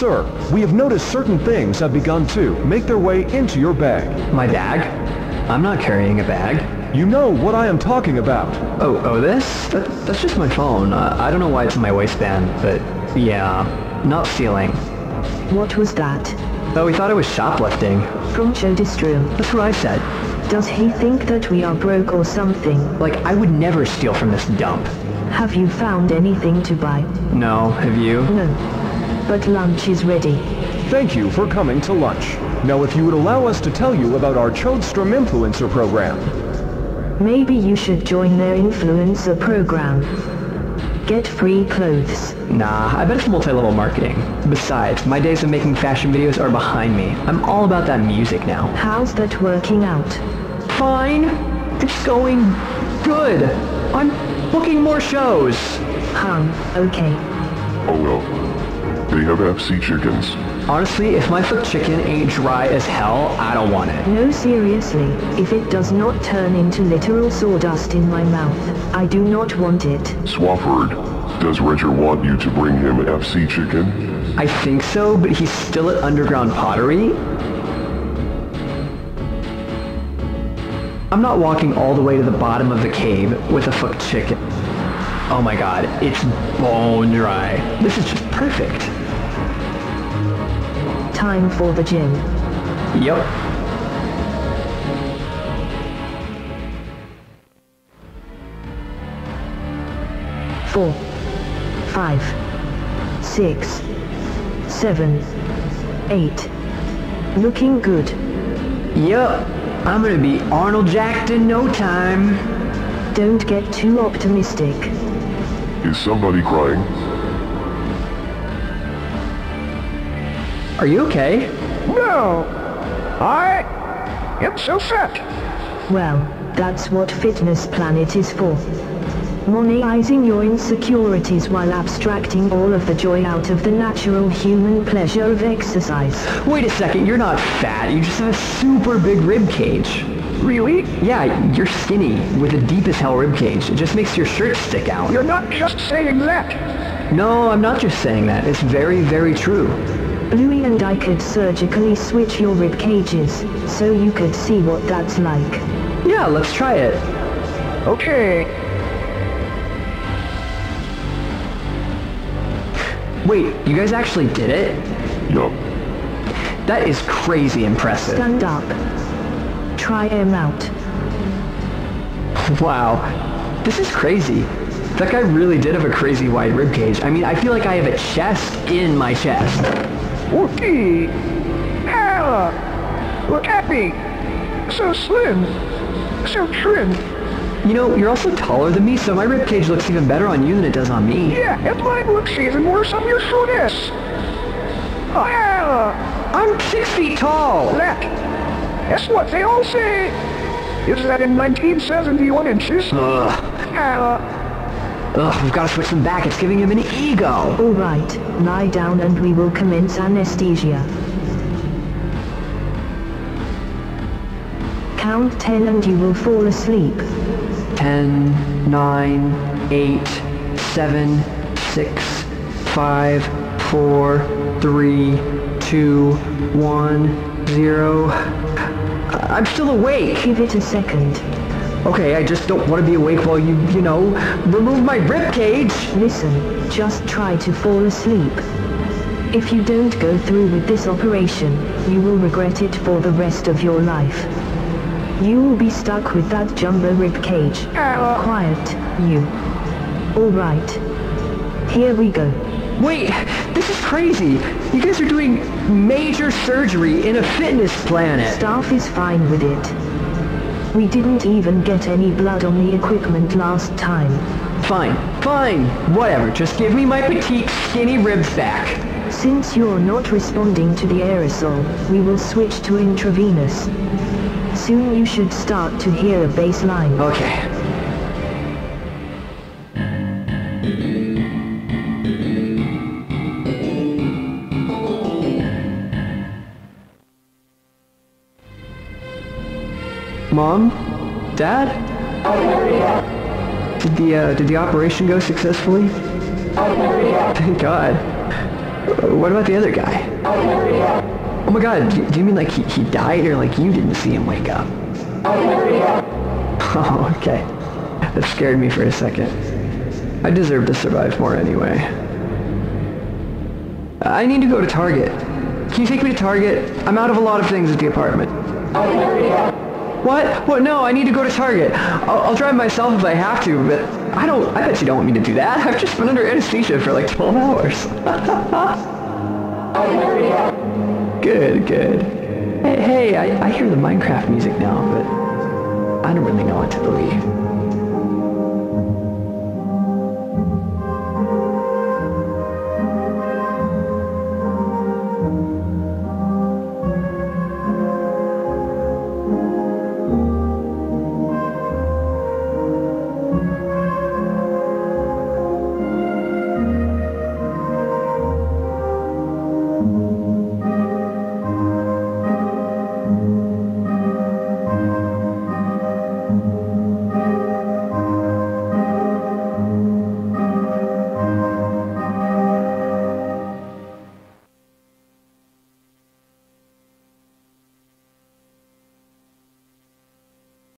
Sir, we have noticed certain things have begun to make their way into your bag. My bag? I'm not carrying a bag. You know what I am talking about. Oh, oh, this? That, that's just my phone. Uh, I don't know why it's in my waistband, but yeah, not stealing. What was that? Oh, we thought it was shoplifting. From Chodistru. That's what I said. Does he think that we are broke or something? Like, I would never steal from this dump. Have you found anything to buy? No, have you? No. But lunch is ready. Thank you for coming to lunch. Now if you would allow us to tell you about our Chodstrom Influencer program. Maybe you should join their influencer program. Get free clothes. Nah, I bet it's multi-level marketing. Besides, my days of making fashion videos are behind me. I'm all about that music now. How's that working out? Fine. It's going good. I'm booking more shows. Hum, okay. Oh well. They have FC chickens. Honestly, if my foot chicken ain't dry as hell, I don't want it. No seriously, if it does not turn into literal sawdust in my mouth, I do not want it. Swofford, does Roger want you to bring him FC chicken? I think so, but he's still at Underground Pottery. I'm not walking all the way to the bottom of the cave with a foot chicken. Oh my god, it's bone dry. This is just perfect. Time for the gym. Yep. Four, five, six, seven, eight. Looking good. Yep. I'm gonna be Arnold Jacked in no time. Don't get too optimistic. Is somebody crying? Are you okay? No, I am so fat. Well, that's what Fitness Planet is for. Monetizing your insecurities while abstracting all of the joy out of the natural human pleasure of exercise. Wait a second, you're not fat. You just have a super big rib cage. Really? Yeah, you're skinny with a deep as hell rib cage. It just makes your shirt stick out. You're not just saying that. No, I'm not just saying that. It's very, very true. Bluey and I could surgically switch your rib cages, so you could see what that's like. Yeah, let's try it. Okay. Wait, you guys actually did it? Yup. That is crazy impressive. Stand up. Try him out. Wow. This is crazy. That guy really did have a crazy wide rib cage. I mean, I feel like I have a chest in my chest. Okay. Ah, look at me. So slim. So trim. You know, you're also taller than me, so my rib cage looks even better on you than it does on me. Yeah, and mine looks even worse on your shortness. Ah, I'm six feet tall. that. That's what they all say. Is that in 1971 inches? Ugh. Ah, Ugh, we've got to switch them back. It's giving him an ego. Alright, lie down and we will commence anesthesia. Count 10 and you will fall asleep. 10, 9, 8, 7, 6, 5, 4, 3, 2, 1, 0. I'm still awake. Give it a second. Okay, I just don't want to be awake while you, you know, remove my rib cage. Listen, just try to fall asleep. If you don't go through with this operation, you will regret it for the rest of your life. You will be stuck with that jumbo rib cage. ah. Quiet, you. Alright. Here we go. Wait, this is crazy. You guys are doing major surgery in a fitness planet. Staff is fine with it. We didn't even get any blood on the equipment last time. Fine, fine, whatever. Just give me my petite, skinny ribs back. Since you're not responding to the aerosol, we will switch to intravenous. Soon you should start to hear a bass line. Okay. Mom? Dad? Did the, uh, did the operation go successfully? Thank God. What about the other guy? Oh my god, do, do you mean like he, he died or like you didn't see him wake up? Oh, okay. That scared me for a second. I deserve to survive more anyway. I need to go to Target. Can you take me to Target? I'm out of a lot of things at the apartment. What? What? No, I need to go to Target. I'll, I'll drive myself if I have to, but I don't, I bet you don't want me to do that. I've just been under anesthesia for like 12 hours. good, good. Hey, hey I, I hear the Minecraft music now, but I don't really know what to believe.